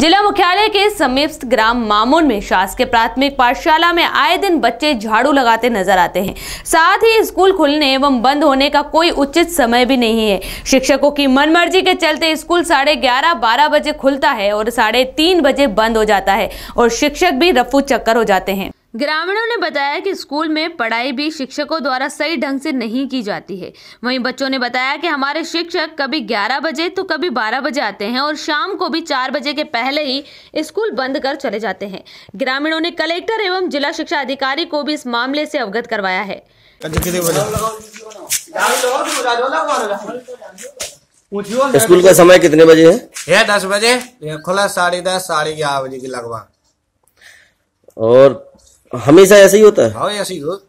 जिला मुख्यालय के समीप ग्राम मामून में शासकीय प्राथमिक पाठशाला में आए दिन बच्चे झाड़ू लगाते नज़र आते हैं। साथ ही स्कूल खुलने एवं बंद होने का कोई उचित समय भी नहीं है। शिक्षकों की मनमर्जी के चलते स्कूल साढ़े ग्यारह, बारह बजे खुलता है और साढ़े तीन बजे बंद हो जाता है और शिक्षक भी रफू चक्कर हो जाते हैं। ग्रामीणों ने बताया कि स्कूल में पढ़ाई भी शिक्षकों द्वारा सही ढंग से नहीं की जाती है। वहीं बच्चों ने बताया कि हमारे शिक्षक कभी 11 बजे तो कभी 12 बजे आते हैं और शाम को भी 4 बजे के पहले ही स्कूल बंद कर चले जाते हैं। ग्रामीणों ने कलेक्टर एवं जिला शिक्षा अधिकारी को भी इस मामले से अवगत करवाया है। स्कूल का समय कितने बजे है? है दस बजे। खुला साढ़े दस साढ़े ग्यारह बजे के लगभग। और हमेशा ऐसे ही होता है। हाँ ऐसी हो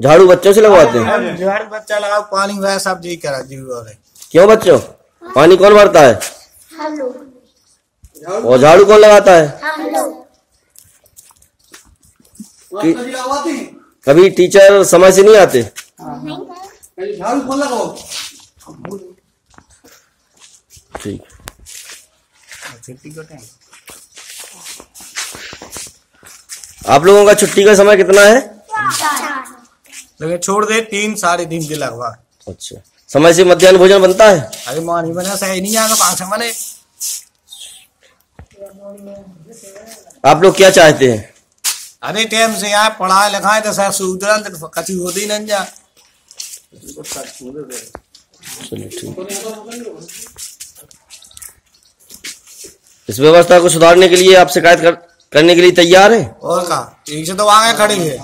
झाड़ू बच्चों से लगवाते हैं। झाड़ बच्चा लगाओ पानी वह सब जी करा जी क्यों बच्चों? पानी कौन भरता है? और झाड़ू कौन लगाता है? कभी टीचर समय से नहीं आते? ठीक। छुट्टी को टाइम। आप लोगों का छुट्टी का समय कितना है? लेकिन छोड़ दे तीन साढ़े तीन के लगभग। अच्छा। समय से मध्याह्न भोजन बनता है? अरे माँ नहीं बना सही नहीं आगा पाँच बने। आप लोग क्या चाहते हैं? अरे टाइम से यहाँ पढ़ाए लिखाए तो सर सुधरन तो कची होती नहीं जा। चलिए ठीक। इस व्यवस्था को सुधारने के लिए आप शिकायत कर, करने के लिए तैयार है? और का ठीक से तो खड़े है